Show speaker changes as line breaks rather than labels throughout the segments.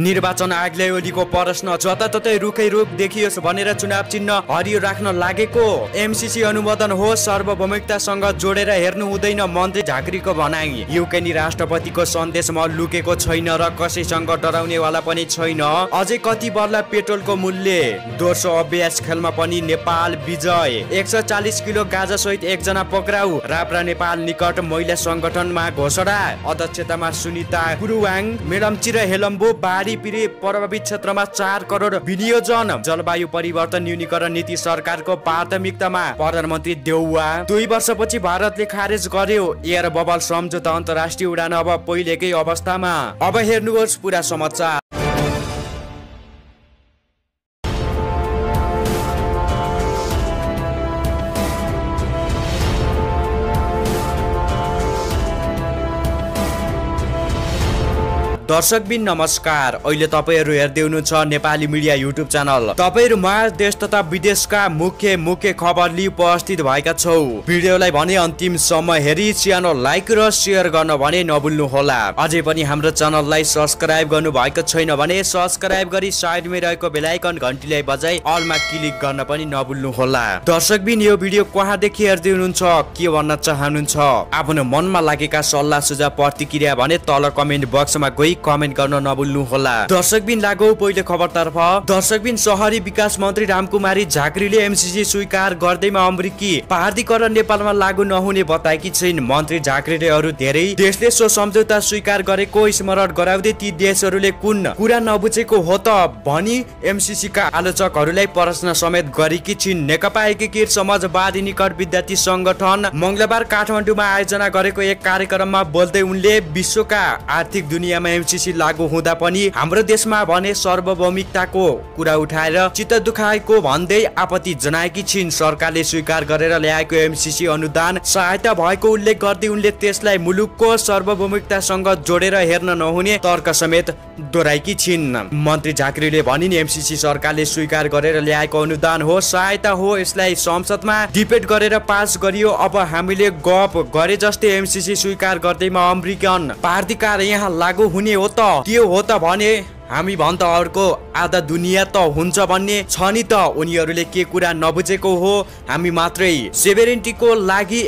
निर्वाचन आयोगले ओलीको प्रश्न जताततै रुखै रुख देखियोस् भनेर चुनाव चिन्ह हरियो राख्न लागेको। एमसिसी अनुमोदन हो सार्वभौमिकतासँग जोडेर हेर्नु हुँदैन मन्त्री झाँक्रीको भनाइ युक्रेनी राष्ट्रपतिको सन्देशमा लुकेको छैन र कसैसँग डराउनेवाला पनि छैन। अझै कति बढ्ला पेट्रोलको मूल्य? दोस्रो अभ्यास खेलमा पनि नेपाल विजय। एक सय चालिस किलो गाजा सहित एकजना पक्राउ। राप्रा नेपाल निकट महिला संगठनमा घोषणा। अध्यक्षतामा सुनिता गुरुवाङ मेडमची र हेलम्बो बाढी पिरे प्रभावित क्षेत्रमा चार करोड विनियोजन। जलवायु परिवर्तन न्यूनीकरण नीति सरकारको प्राथमिकतामा प्रधानमन्त्री देउवा। दुई वर्षपछि भारतले खारेज गर्यो। एयर बबल सम्झौता अन्तर्राष्ट्रिय उडान अब पहिलेकै अवस्थामा। अब हेर्नुहोस् पुरा समाचार। दर्शकबिन नमस्कार। अहिले तपाईँहरू हेर्दै हुनुहुन्छ नेपाली मिडिया युट्युब च्यानल। तपाईँहरू महादेश देश तथा विदेशका मुख्य मुख्य खबर लिई उपस्थित भएका छौ। भिडियोलाई भने अन्तिमसम्म हेरी च्यानल लाइक र सेयर गर्न भने नभुल्नु होला अझै पनि हाम्रो च्यानललाई सब्सक्राइब गर्नु भएको छैन भने सब्सक्राइब गरी साइडमै रहेको बेलायकन घन्टीलाई बजाई अलमा क्लिक गर्न पनि नभुल्नु होला दर्शकबिन यो भिडियो कहाँदेखि हेर्दै हुनुहुन्छ के भन्न चाहनुहुन्छ? आफ्नो मनमा लागेका सल्लाह सुझाव प्रतिक्रिया भने तल कमेन्ट बक्समा गई कमेन्ट गर्न नभुल्नु होला लागौ पहिलो खबरतर्फ। दर्शकबिन सहरी विकास मन्त्री रामकुमारी झाँक्रीले एमसिसी स्वीकार गर्दैमा अमेरिकी पहाडीकरण नेपालमा लागू नहुने बताएकी छिन्। मन्त्री झाँक्रीले अरू धेरै देशले सो सम्झौता स्वीकार गरेको स्मरण गराउँदै ती देशहरूले कुन कुरा नबुझेको हो त भनी एमसिसी का आलोचकहरूलाई प्रश्न समेत गरेकी छिन्। नेकपा एकीकृत समाजवादी निकट विद्यार्थी संगठन मङ्गलबार काठमाडौँमा आयोजना गरेको एक कार्यक्रममा बोल्दै उनले विश्वका आर्थिक दुनियाँमा एमसिसी लागू हुँदा पनि हाम्रो देशमा भने सार्वभौमिकताको कुरा उठाएर चित्त दुखाएको भन्दै आपत्ति जनाएकी छिन्। सरकारले स्वीकार गरेर ल्याएको एमसिसी अनुदान सहायता भएको उल्लेख गर्दै उनले त्यसलाई मुलुकको सार्वभौमिकतासँग जोडेर हेर्न नहुने तर्क समेत दोहोऱ्याएकी छिन्। मन्त्री झाँक्रीले भनिन् एमसिसी सरकारले स्वीकार गरेर ल्याएको अनुदान हो सहायता हो यसलाई संसदमा डिबेट गरेर पास गरियो। अब हामीले गफ गरे जस्तै एमसिसी स्वीकार गर्दैमा अमेरिकन पार्टीकार यहाँ लागू हुने हो त के हो त भने हामी भन्छ अर्को आधा दुनियाँ त हुन्छ भन्ने छ नि त। उनीहरूले के कुरा नबुझेको हो? हामी मात्रै। सेभेरेन्टीको लागि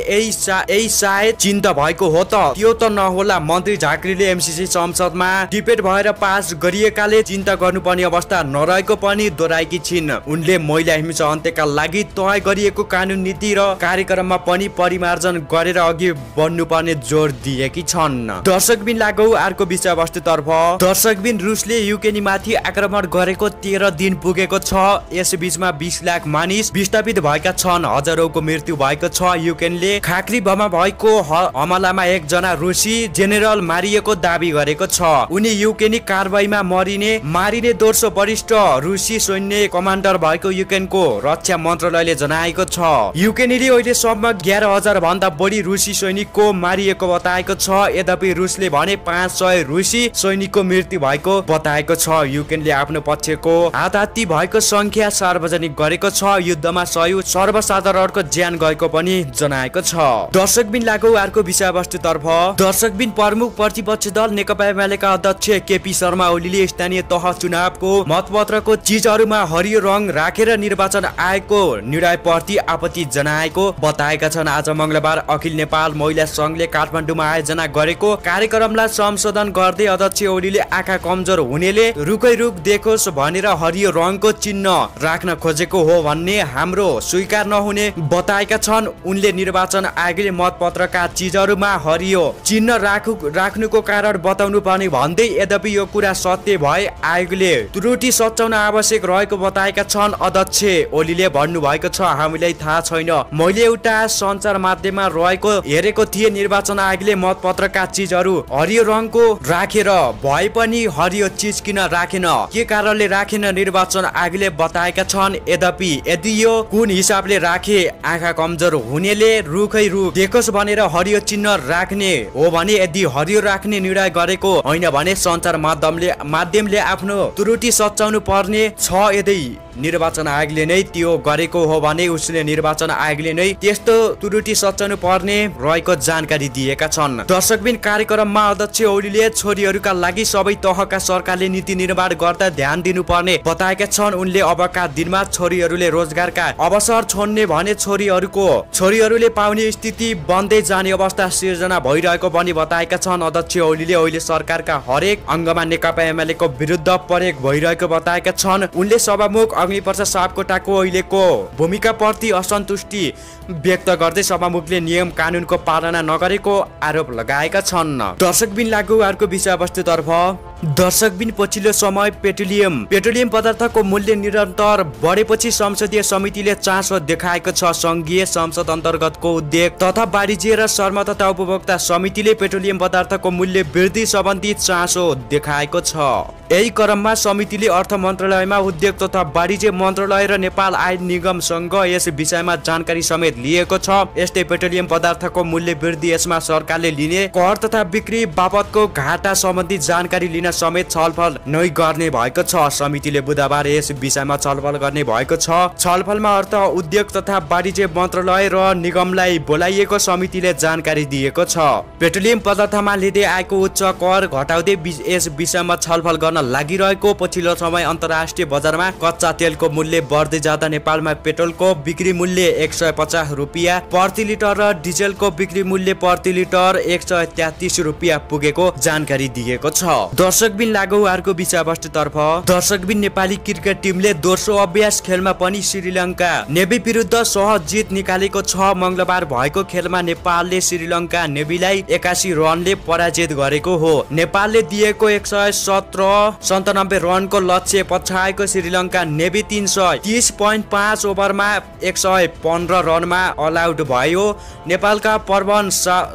चिन्ता भएको हो त। त्यो त नहोला मन्त्री झाँक्रीले एमसिसी संसदमा डिबेट भएर पास गरिएकाले चिन्ता गर्नुपर्ने अवस्था नरहेको पनि दोहोऱ्याएकी छिन्। उनले महिला हिंसा अन्त्यका लागि तय गरिएको कानुन नीति र कार्यक्रममा पनि परिमार्जन गरेर अघि बढ्नुपर्ने जोड दिएकी छन्। दर्शकबिन लागौ अर्को विषयवस्तुतर्फ। दर्शकबिन रुसले युक्रेनीमाथि आक्रमण गरेको तेह्र दिन पुगेको छ। यस बीचमा बिस लाख मानिस विस्थापित भएका छन्। हजारौंको मृत्यु भएको छ। युक्रेनले खाक्री बममा भएको हमलामा एकजना रुसी जेनेरल मारिएको दावी गरेको छ। उनी युक्रेनी कारवाहीमा मरिने मारिने दोस्रो वरिष्ठ रुसी सैन्य कमान्डर भएको युक्रेनको रक्षा मन्त्रालयले जनाएको छ। युक्रेनीले अहिलेसम्म एघार हजार भन्दा बढी रुसी सैनिकको मारिएको बताएको छ। यद्यपि रुसले भने पाँच सय रुसी सैनिकको मृत्यु भएको बताएको जनाएको छ। युक्रेनले आफ्नो पक्षको हाताहाती भएको संख्या सार्वजनिक गरेको छ। युद्धमा सहयोग सर्वसाधारणको ज्यान गएको पनि जनाएको छ। दर्शकबिन लागु अर्को विषयवस्तुतर्फ दर्शकबिन प्रमुख प्रतिपक्ष दल नेकपा एमालेका अध्यक्ष केपी शर्मा ओलीले स्थानीय तह चुनावको मतपत्रको चिजहरूमा हरियो रङ राखेर निर्वाचन आयोगको निर्णयप्रति आपत्ति जनाएको बताएका छन्। आज मङ्गलबार अखिल नेपाल महिला संघले काठमाडौँमा आयोजना गरेको कार्यक्रमलाई संशोधन गर्दै अध्यक्ष ओलीले आँखा कमजोर हुने कसैले रुखै रुख देखोस् भनेर हरियो रङको चिन्ह राख्न खोजेको हो भन्ने हाम्रो स्वीकार नहुने बताएका छन्। उनले निर्वाचन आयोगले मतपत्रका चिजहरूमा हरियो चिन्ह राखु राख्नुको कारण बताउनु पर्ने भन्दै यद्यपि यो कुरा सत्य भए आयोगले त्रुटि सच्याउन आवश्यक रहेको बताएका छन्। अध्यक्ष ओलीले भन्नुभएको छ हामीलाई थाहा छैन। मैले एउटा सञ्चार माध्यममा रहेको हेरेको थिएँ निर्वाचन आयोगले मतपत्रका चिजहरू हरियो रङको राखेर भए पनि हरियो चिज किन राखेन। के कारणले राखेन निर्वाचन आयोगले बताएका छन्? यद्यपि यदि यो कुन हिसाबले राखे आँखा कमजोर हुनेले रुखै रुख देखोस् भनेर हरियो चिन्ह राख्ने हो भने यदि हरियो राख्ने निर्णय गरेको होइन भने सञ्चार माध्यमले माध्यमले आफ्नो त्रुटि सच्याउनु पर्ने छ यदि निर्वाचन आयोगले नै त्यो गरेको हो भने उसले निर्वाचन आयोगले नै त्यस्तो त्रुटि सच्याउनु पर्ने रहेको जानकारी दिएका छन्। दर्शकबिन कार्यक्रममा अध्यक्ष ओलीले छोरीहरूका लागि सबै तहका सरकारले नीति निर्माण गर्दा ध्यान दिनुपर्ने बताएका छन्। उनले अबका दिनमा छोरीहरूले रोजगारका अवसर छोड्ने भने छोरीहरूको छोरीहरूले पाउने स्थिति बन्दै जाने अवस्था सिर्जना भइरहेको पनि बताएका छन्। अध्यक्ष ओलीले अहिले सरकारका हरेक अङ्गमा नेकपा एमालेको विरुद्ध प्रयोग भइरहेको बताएका छन्। उनले सभामुख सापकोटाको अहिलेको भूमिकाप्रति असन्तुष्टि व्यक्त गर्दै सभामुखले नियम कानुनको पालना नगरेको आरोप लगाएका छन्। दर्शकबिन लागुहरूको विषयवस्तुतर्फ दर्शकबिन पछिल्लो समय पेट्रोलियम पेट्रोलियम पदार्थको मूल्य निरन्तर बढेपछि संसदीय समितिले चासो देखाएको छ। सङ्घीय संसद अन्तर्गतको उद्योग तथा वाणिज्य र श्रम तथा उपभोक्ता समितिले पेट्रोलियम पदार्थको मूल्य वृद्धि सम्बन्धी चासो देखाएको छ। यही क्रममा समितिले अर्थ मन्त्रालयमा उद्योग तथा वाणिज्य मन्त्रालय र नेपाल आयल निगमसँग यस विषयमा जानकारी समेत लिएको छ। यस्तै पेट्रोलियम पदार्थको मूल्य वृद्धि यसमा सरकारले लिने कर तथा बिक्री बापतको घाटा सम्बन्धी जानकारी लिन समेत छलफल नै गर्ने भएको छ। समितिले बुधबार यस विषयमा छलफल गर्ने भएको छ। छलफलमा अर्थ उद्योग तथा वाणिज्य मन्त्रालय र निगमलाई बोलाइएको समितिले जानकारी दिएको छ। पेट्रोलियम पदार्थमा लिँदै आएको उच्च कर घटाउँदै यस विषयमा छलफल गर्न लागिरहेको पछिल्लो समय अन्तर्राष्ट्रिय बजारमा कच्चा तेलको मूल्य बढ्दै जाँदा नेपालमा पेट्रोलको बिक्री मूल्य एक सय पचास रुपियाँ प्रति लिटर र डिजेलको बिक्री मूल्य प्रति लिटर एक सय तेत्तिस रुपियाँ पुगेको जानकारी दिएको छ। दर्शकबिन लागुहरूको विषयवस्तुतर्फ दर्शकबिन नेपाली क्रिकेट टिमले दोस्रो अभ्यास खेलमा पनि श्रीलङ्का नेभी विरुद्ध सहज जित निकालेको छ मङ्गलबार भएको खेलमा नेपालले श्रीलङ्का नेभीलाई एकासी रनले पराजित गरेको हो। नेपालले दिएको एक सय सत्र सन्तानब्बे रनको लक्ष्य पछाएको श्रीलङ्का नेभी तिन सय तिस पोइन्ट पाँच ओभरमा एक सय पन्ध्र रनमा अल आउट भयो। नेपालका पर्वन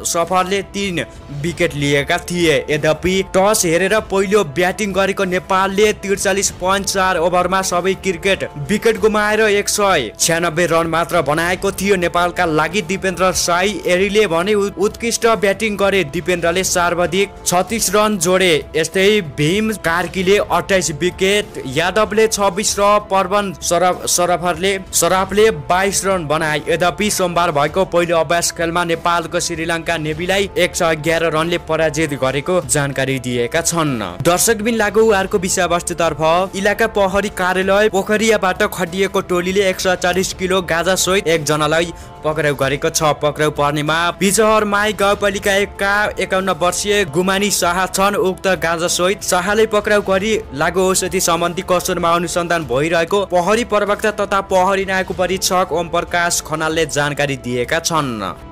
सफरले तिन विकेट लिएका थिए। यद्यपि टस हेरेर पहिलो ब्याटिङ गरेको नेपालले त्रिचालिस पोइन्ट चार ओभरमा सबै क्रिकेट विकेट गुमाएर एक सय छ्यानब्बे रन मात्र बनाएको थियो। नेपालका लागि दिपेन्द्र साई एरीले भने उत्कृष्ट ब्याटिङ गरे दिपेन्द्रले सर्वाधिक छत्तिस रन जोडे। यस्तै भीम कार्कीले अठाइस विकेट यादवले छब्बिस र पर्वन सराफरले सराफले बाइस रन बनाए। यद्यपि सोमबार भएको पहिलो अभ्यास खेलमा नेपालको श्रीलङ्का नेवीलाई एक सय एघार रनले पराजित गरेको जानकारी दिएका छन्। दर्शकबिन लागुहरूको विषयवस्तुतर्फ इलाका प्रहरी कार्यालय पोखरियाबाट खटिएको टोलीले एक सय चालिस किलो गाजा सहित एकजनालाई पक्राउ गरेको छ। पक्राउ पर्नेमा बिजहर माई गाउँपालिका एकका एकाउन्न वर्षीय गुमानी शाह छन्। उक्त गाजा सहित शाहले पक्राउ गरी लागु औषधि सम्बन्धी कसुरमा अनुसन्धान भइरहेको प्रहरी प्रवक्ता तथा प्रहरी नायकको परीक्षक ओम प्रकाश खनालले जानकारी दिएका छन्।